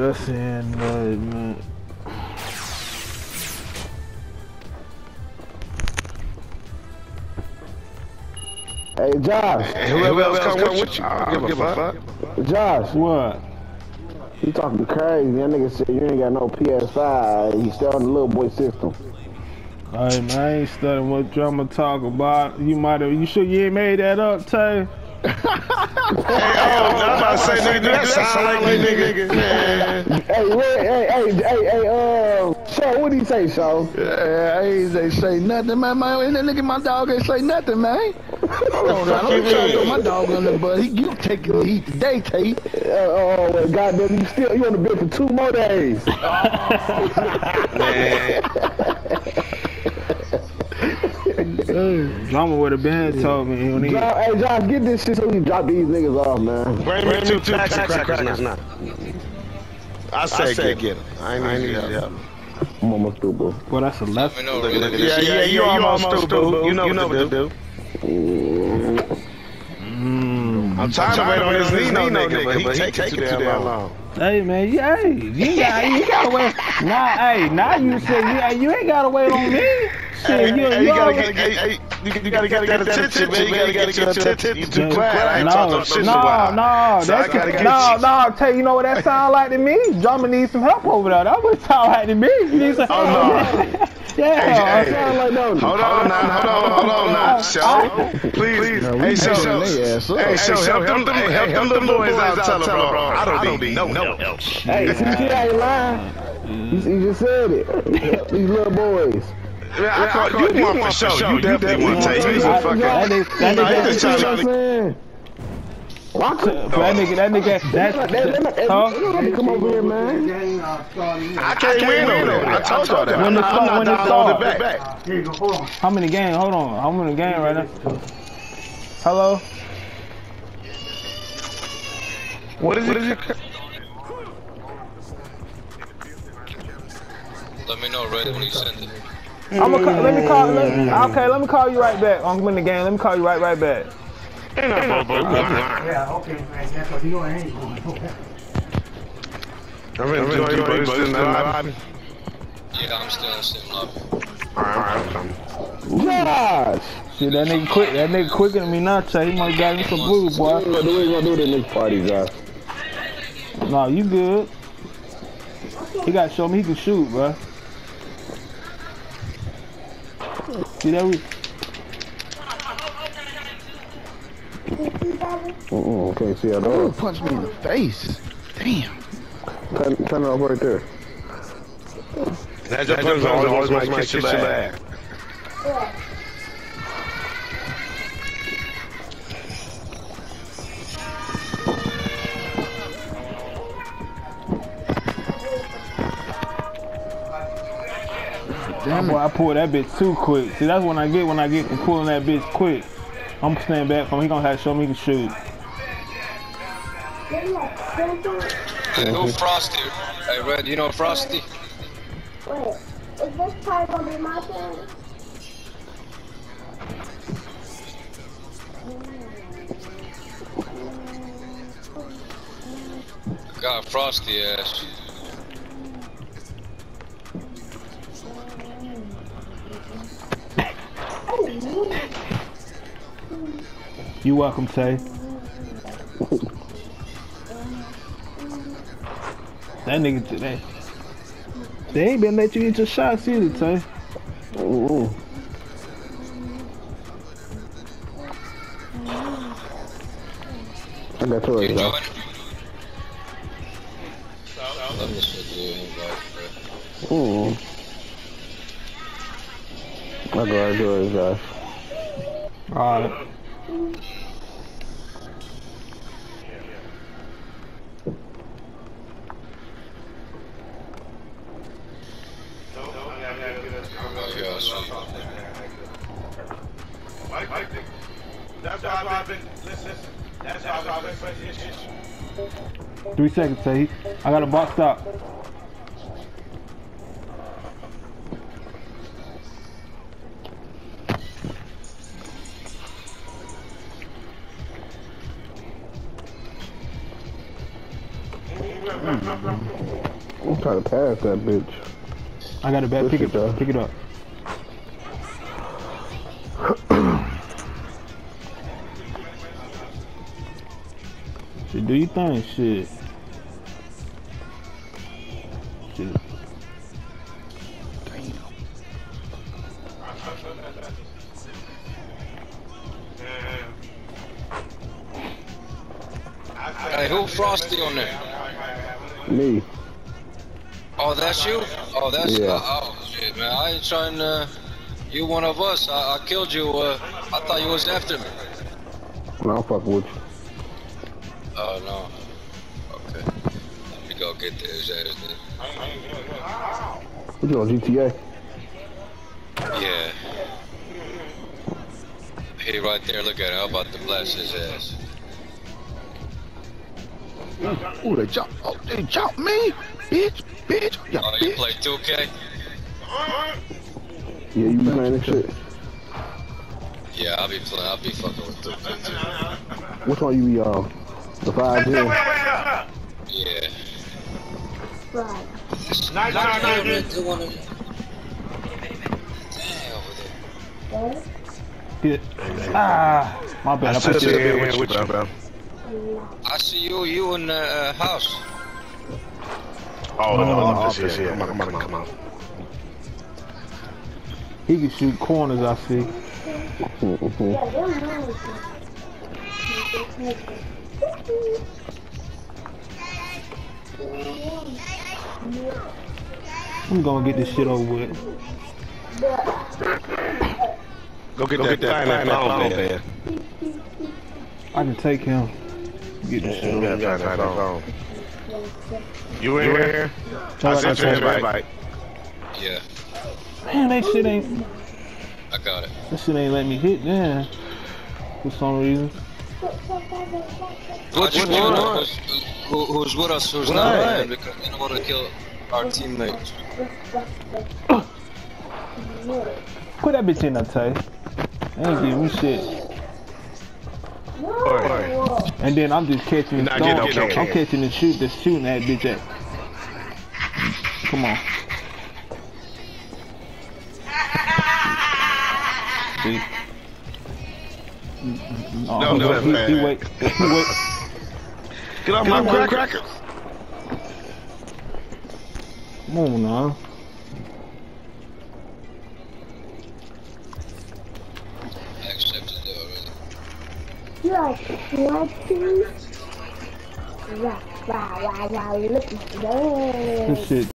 that's in uh, man. Hey, Josh. Hey, whoever else come with you, I don't give a fuck. Josh, What? you talking crazy. That nigga said you ain't got no PS5. You still on the little boy system. Hey man, I ain't studying what drama talk about. You might have. You sure you ain't made that up, Tay? Hey, oh, I'm about to say, nigga, do that sound like me, nigga. Man. Hey, hey, hey, hey, hey, uh, Shaw, what did he say, Shaw? Yeah, I ain't say, nothing, man. man. That nigga, my dog ain't say nothing, man. Hold on, now. Don't try to throw my dog under the bus. He, you taking the heat today, Tate. Uh, oh, well, goddamn, you still, you on the bed for two more days. Drama would have been told me. He need. Josh, hey, Josh, get this shit so we can drop these niggas off, man. Bring me two taxi crackers now. I say get, get him. I ain't need help. I'm almost through, bro. Well, that's a left. Let me know, Red. Yeah, yeah, you almost through, boo. You know what to do. Mm. I'm trying to wait on this Nino nigga, but he take too damn long. Hey man, you, hey, you got you gotta wait. Nah, hey, now you say you, you ain't gotta wait on me. Shit, you, Hey, you, you gotta already- get, hey, hey, you, you gotta get that attention, man. You gotta get your attention. You too quiet. I ain't no, talked no shit in a no, while. no, So I that's gotta get no, you. no. I'll tell you, you know what that sound like to me? Drummer needs some help over there. That's what it sound like to me. You need some. Oh, no. yeah. Hey, Sound like no. Hold on now, hold on, hold on now. Show, please. Hey, show, show. They ass up. Hey, show, help them, hey, help them little boys out. Tell them, bro. I don't need no help. Hey, see, she ain't lying. Mm-hmm. You, you just said it. These little boys. I call you one for sure. You definitely want to take. You That fucking. nigga, that Nah, he nigga, just You know trying what I'm to. saying? Watch it. that nigga, that nigga, They not- they- they not- that, they huh? don't have to come over here, man. I can't win over there. I told y'all that. When the I'm song- not when the downloading song- back. How many games? Hold on, how many games right now? Hello. What is it? Let me know, Red, when you send it. I'm gonna call, let me call. Let me, okay, let me call you right back. I'm in the game. Let me call you right, right back. Yeah, okay, man. That's what you know I ain't going. I'm enjoying you, but it's still not. Yeah, I'm still in the same lobby. Alright, I'm coming. Josh. Shit, that nigga quick. That nigga quicker than me now, Che. He might got him some blues, What boy. you gonna do? What you gonna do this next party, Josh? No, you good. He got to show me he can shoot, bro. See that? We, Mm-mm, can't see at Oh, all. punch me in the face. Damn. Turn, turn it off right there. That's just always, always might catch your laugh. My boy, I pulled that bitch too quick. See, that's when I get when I get from pulling that bitch quick. I'm staying back from. He gonna have to show me he can shoot. Who Frosty? Hey, Red, you know Frosty? Wait, is this part gonna be my turn? Got Frosty ass. You welcome, Tay. That nigga, they, they ain't been let you get your shots either, Tay. Mm-mm. I got yours, You Josh. join? Let me send you Alright. Three seconds, Tay. I got a box stop. I'm trying to pass that bitch. I got a bad Pick it Push it, up. Pick it up. Shit, do you think? Shit. Shit. Hey, who Frosty on there? Me. Oh, that's you? Oh, that's Yeah. oh shit, man. I ain't trying to. You one of us. I, I killed you. Uh, I thought you was after me. No, I'm fucking with you. Oh no. Okay. Let me go get this ass then. What you on GTA? Yeah. He right there. Look at it. How about to blast his ass? Ooh, they jump. Oh, they jump me, bitch, bitch, yeah, Oh, you bitch. play 2K? Yeah, you be playing this shit. Yeah, I'll be playing. I'll be fucking with 2K too. Which one you be on? The five gen? Yeah. Right. Nice try, Damn, nigga. one of. Damn, over there. Get. Ah, my bad. I put you. here with you, bro. I see you. You in the uh, house. Oh, the No, no, no, office, yeah. I'm gonna come out. He can shoot corners. I see. Yeah, they're nice. I'm gonna get this shit over with. Go get that, that, that phone, man. I can take him. Get this shit You over. gotta find that phone. You in here? I sent you an invite. Yeah, Man, that shit ain't. I got it. That shit ain't let me hit. Man, for some reason. What you want? Who's, who, who's with us? Who's not? Right. Man, because they don't want to kill our teammates. Put that bitch in there, Tay. Ain't give me shit. And then I'm just catching and You're not getting throwing. no I'm catching and shoot. That's shooting that bitch at. Come on. See? Oh, No, he, no, he, man. he wait. He wait. Get off my cracker. Come on now. Like sweaty? Wow, wow, wow, wow, look at that. This shit